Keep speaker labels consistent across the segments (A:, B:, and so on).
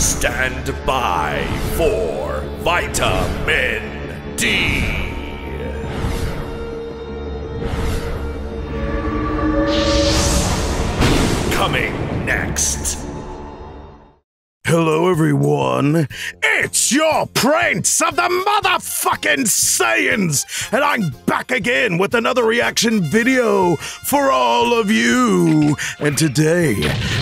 A: Stand by for Vitamin D. Coming next.
B: Hello, everyone. It's your Prince of the Motherfucking Saiyans, and I'm back again with another reaction video for all of you. And today,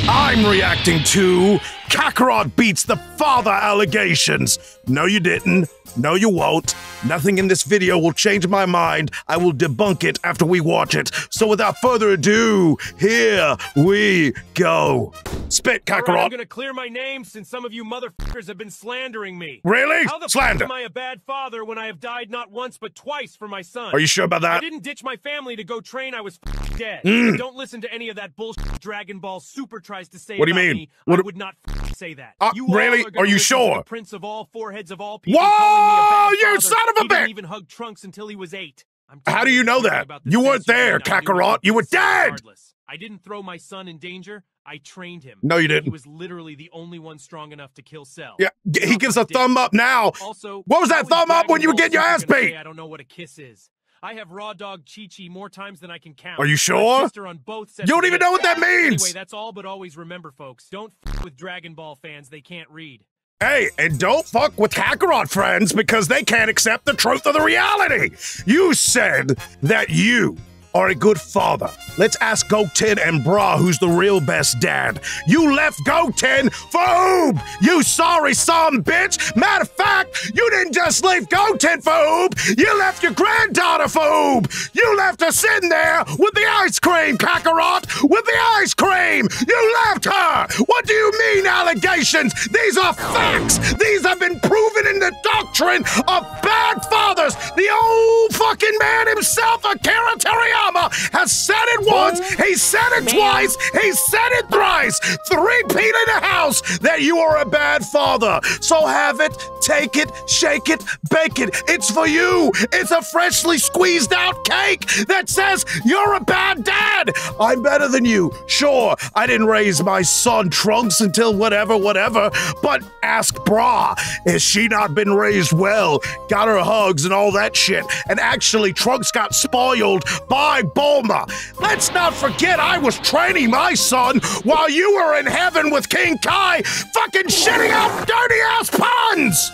B: I'm reacting to Kakarot beats the father allegations. No, you didn't. No, you won't. Nothing in this video will change my mind. I will debunk it after we watch it. So without further ado, here we go. Spit,
C: All right, I'm gonna clear my name since some of you motherfuckers have been slandering me.
B: Really?
C: How the
B: Slander.
C: fuck am I a bad father when I have died not once but twice for my son?
B: Are you sure about that?
C: I didn't ditch my family to go train. I was dead.
B: Mm.
C: Don't listen to any of that bullshit Dragon Ball Super tries to say
B: What do you mean?
C: me.
B: What-
C: I would not say that.
B: Uh,
C: you
B: really?
C: Are,
B: Are you sure?
C: Prince of all foreheads of all people.
B: Whoa,
C: calling me a bad
B: you son of a
C: he didn't
B: bitch!
C: even hug Trunks until he was eight.
B: How do you know that? You weren't there. Kakarot. You were dead.
C: regardless. I didn't throw my son in danger. I trained him.
B: No, you didn't.
C: He was literally the only one strong enough to kill Cell.
B: Yeah, he gives a thumb up now.
C: Also,
B: What was that thumb up when you were getting your ass beat?
C: I don't know what a kiss is. I have raw dog Chi Chi more times than I can count.
B: Are you sure?
C: her on both sets
B: You don't even know what that means.
C: Anyway, that's all. But always remember, folks, don't f- with Dragon Ball fans. They can't read.
B: Hey, and don't fuck with Kakarot friends because they can't accept the truth of the reality. You said that you are a good father. Let's ask Goten and Bra who's the real best dad. You left Goten for whom? You sorry son bitch. Matter of fact, you didn't just leave Goten for whom. You left your granddaughter for whom. You left her sitting there with the ice cream, Kakarot, with the ice cream. You left her. What do you mean allegations? These are facts. These have been proven in the doctrine of bad fathers. The old fucking man himself, Akira Toriyama, has said once, he said it twice, he said it thrice. Three Pete in the house that you are a bad father. So have it, take it, shake it, bake it. It's for you. It's a freshly squeezed out cake that says you're a bad dad. I'm better than you. Sure, I didn't raise my son Trunks until whatever, whatever. But ask Bra, has she not been raised well? Got her hugs and all that shit. And actually, Trunks got spoiled by Bulma. Let's not forget I was training my son while you were in heaven with King Kai, fucking shitting out dirty ass puns.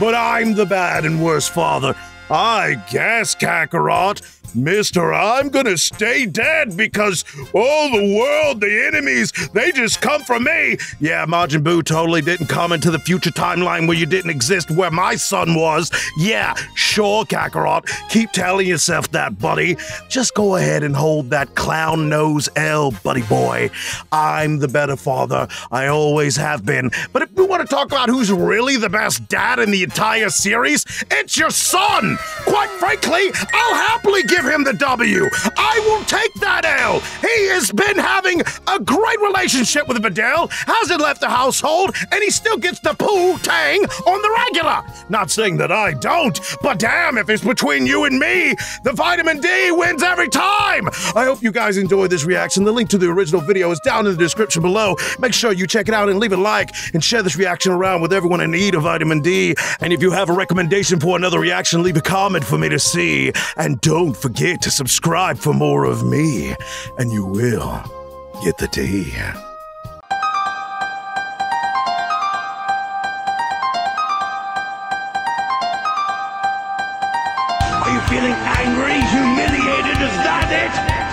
B: But I'm the bad and worse father. I guess, Kakarot. Mister, I'm gonna stay dead because all the world, the enemies, they just come from me. Yeah, Majin Buu totally didn't come into the future timeline where you didn't exist where my son was. Yeah, sure, Kakarot. Keep telling yourself that, buddy. Just go ahead and hold that clown nose L, buddy boy. I'm the better father. I always have been. But if we want to talk about who's really the best dad in the entire series, it's your son. Quite frankly, I'll happily give him the W. I will take that L. He has been having a great relationship with Videl, hasn't left the household, and he still gets the poo tang on the regular. Not saying that I don't, but damn, if it's between you and me, the vitamin D wins every time. I hope you guys enjoyed this reaction. The link to the original video is down in the description below. Make sure you check it out and leave a like and share this reaction around with everyone in need of vitamin D. And if you have a recommendation for another reaction, leave a comment for me to see. And don't forget to subscribe for more of me, and you will get the D.
D: Are you feeling angry, humiliated? Is that it?